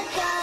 let go.